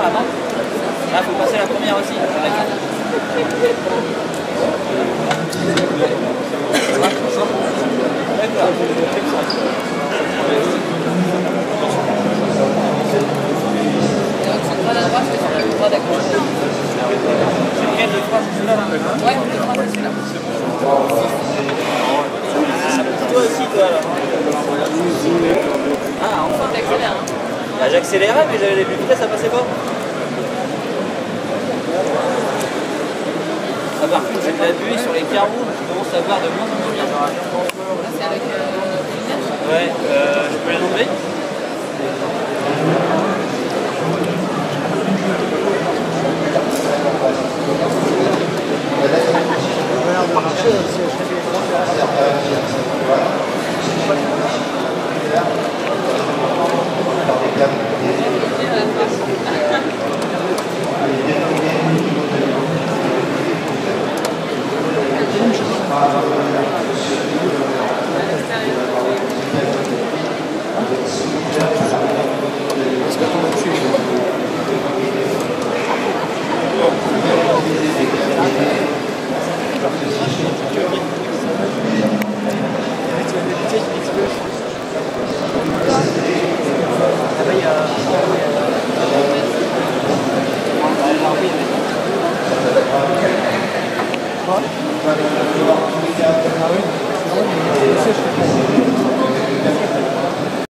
Ah, faut passer la première aussi. Là toi aussi, toi. Ah, j'accélérais, mais j'avais les plus vitesses, ça passait pas. Ça part plus, j'ai de la buée sur les carreaux, je commence à part de moins en moins bien. C'est avec euh, Ouais, je peux la nommer But, but, uh,